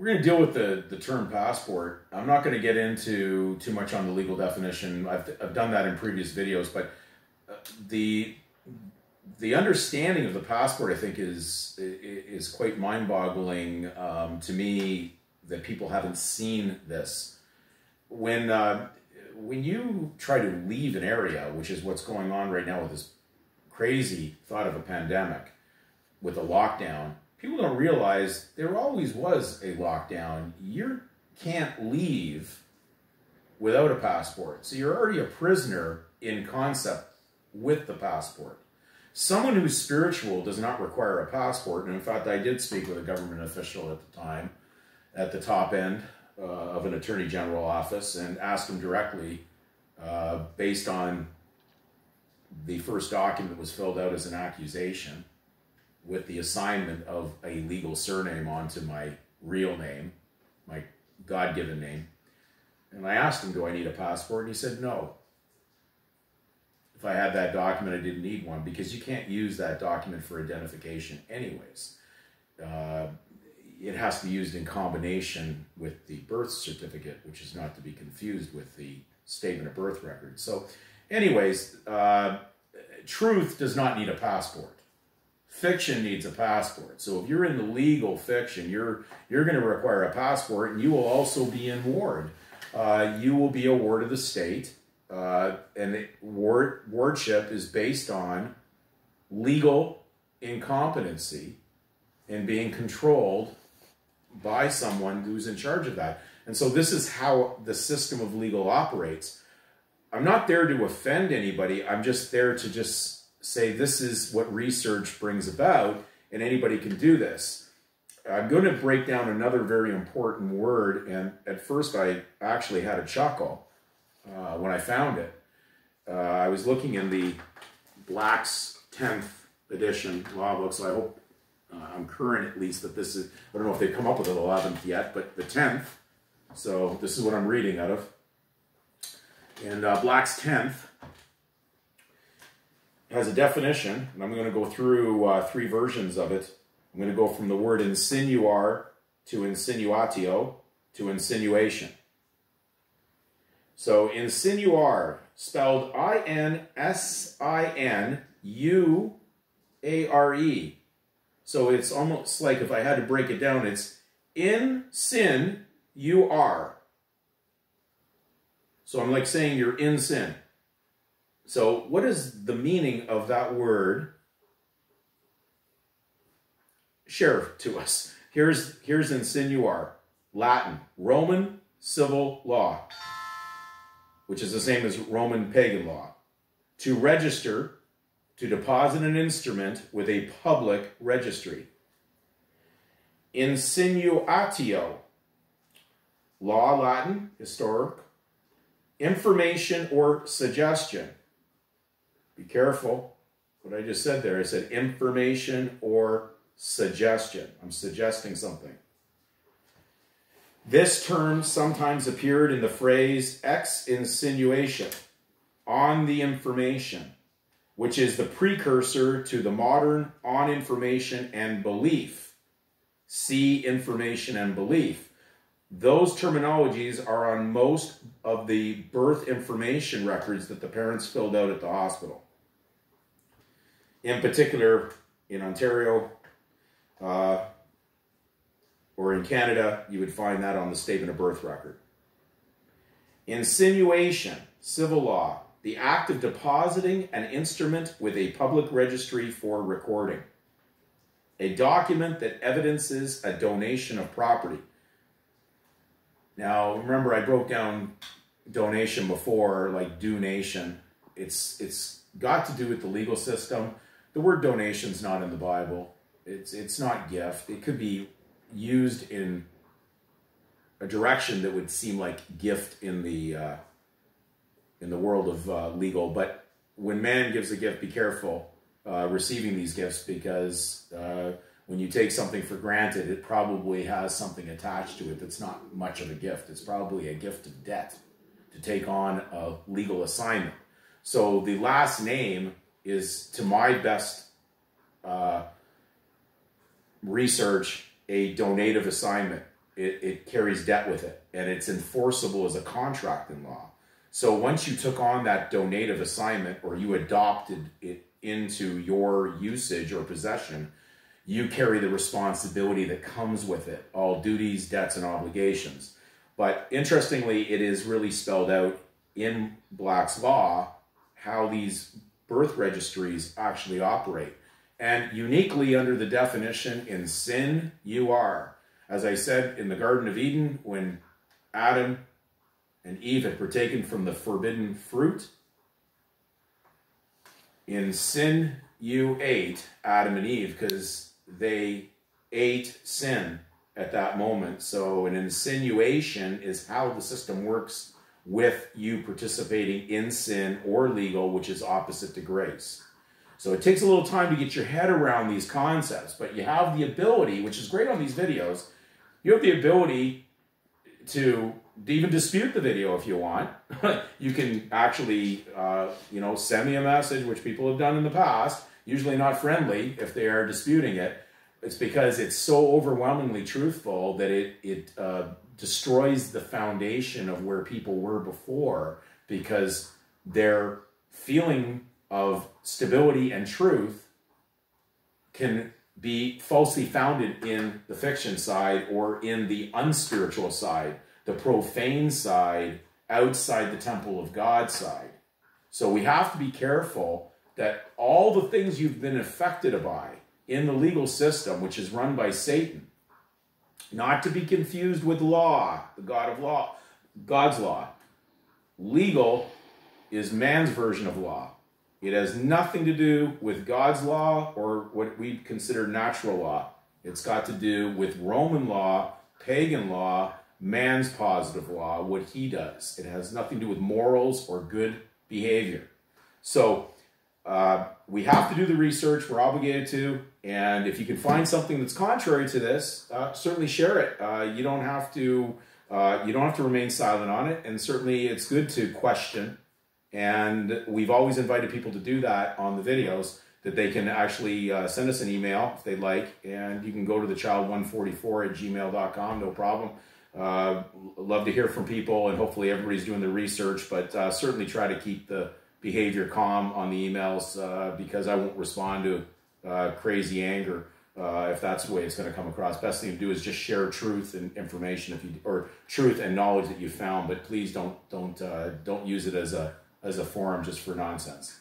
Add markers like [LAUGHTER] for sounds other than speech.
we're going to deal with the, the term passport. I'm not going to get into too much on the legal definition. I've, I've done that in previous videos, but uh, the the understanding of the passport, I think, is is quite mind-boggling um, to me that people haven't seen this. When uh, when you try to leave an area, which is what's going on right now with this crazy thought of a pandemic, with a lockdown, people don't realize there always was a lockdown. You can't leave without a passport, so you're already a prisoner in concept with the passport. Someone who's spiritual does not require a passport. And in fact, I did speak with a government official at the time, at the top end uh, of an attorney general office, and asked him directly, uh, based on the first document was filled out as an accusation with the assignment of a legal surname onto my real name, my God given name. And I asked him, Do I need a passport? And he said, No if I had that document, I didn't need one because you can't use that document for identification anyways. Uh, it has to be used in combination with the birth certificate, which is not to be confused with the statement of birth record. So, anyways, uh, truth does not need a passport. Fiction needs a passport. So if you're in the legal fiction, you're you're going to require a passport, and you will also be in ward. Uh, you will be a ward of the state uh, and ward, wardship is based on legal incompetency and being controlled by someone who's in charge of that. And so this is how the system of legal operates. I'm not there to offend anybody. I'm just there to just say this is what research brings about and anybody can do this. I'm going to break down another very important word and at first I actually had a chuckle uh, when I found it. Uh, I was looking in the Black's 10th edition law book, so I hope uh, I'm current at least that this is, I don't know if they've come up with the 11th yet, but the 10th. So this is what I'm reading out of. And uh, Black's 10th has a definition, and I'm going to go through uh, three versions of it. I'm going to go from the word insinuare to insinuatio to insinuation. So insinuare, spelled I-N-S-I-N-U-A-R-E. So it's almost like if I had to break it down, it's in sin you are. So I'm like saying you're in sin. So what is the meaning of that word? Share to us. Here's, here's insinuare, Latin, Roman civil law which is the same as Roman pagan law, to register, to deposit an instrument with a public registry. Insinuatio, law Latin, historic, information or suggestion. Be careful what I just said there. I said information or suggestion. I'm suggesting something. This term sometimes appeared in the phrase ex insinuation, on the information, which is the precursor to the modern on information and belief. See information and belief. Those terminologies are on most of the birth information records that the parents filled out at the hospital. In particular, in Ontario, uh, or in Canada, you would find that on the statement of birth record. Insinuation, civil law, the act of depositing an instrument with a public registry for recording. A document that evidences a donation of property. Now, remember I broke down donation before, like donation. It's it's got to do with the legal system. The word donation is not in the Bible. It's it's not gift. It could be used in a direction that would seem like gift in the uh, in the world of uh, legal. But when man gives a gift, be careful uh, receiving these gifts because uh, when you take something for granted, it probably has something attached to it that's not much of a gift. It's probably a gift of debt to take on a legal assignment. So the last name is, to my best uh, research, a donative assignment. it, it carries debt with it and it's enforceable as a contract in law. So once you took on that donative assignment or you adopted it into your usage or possession, you carry the responsibility that comes with it, all duties, debts, and obligations. But interestingly, it is really spelled out in Black's law how these birth registries actually operate. And uniquely under the definition, in sin you are. As I said in the Garden of Eden, when Adam and Eve had partaken from the forbidden fruit, in sin you ate, Adam and Eve, because they ate sin at that moment. So an insinuation is how the system works with you participating in sin or legal, which is opposite to grace. So it takes a little time to get your head around these concepts, but you have the ability, which is great on these videos, you have the ability to even dispute the video if you want. [LAUGHS] you can actually, uh, you know, send me a message, which people have done in the past, usually not friendly if they are disputing it. It's because it's so overwhelmingly truthful that it, it uh, destroys the foundation of where people were before because their feeling of stability and truth can be falsely founded in the fiction side or in the unspiritual side, the profane side, outside the temple of God side. So we have to be careful that all the things you've been affected by in the legal system, which is run by Satan, not to be confused with law, the God of law, God's law. Legal is man's version of law. It has nothing to do with God's law or what we consider natural law. It's got to do with Roman law, pagan law, man's positive law, what he does. It has nothing to do with morals or good behavior. So uh, we have to do the research. We're obligated to. And if you can find something that's contrary to this, uh, certainly share it. Uh, you don't have to. Uh, you don't have to remain silent on it. And certainly, it's good to question. And we've always invited people to do that on the videos. That they can actually uh, send us an email if they'd like, and you can go to the child144 at gmail.com, no problem. Uh, love to hear from people, and hopefully everybody's doing the research, but certainly try to keep the behavior calm on the emails uh, because I won't respond to uh, crazy anger uh, if that's the way it's going to come across. Best thing to do is just share truth and information if you or truth and knowledge that you found, but please don't don't uh, don't use it as a as a forum just for nonsense.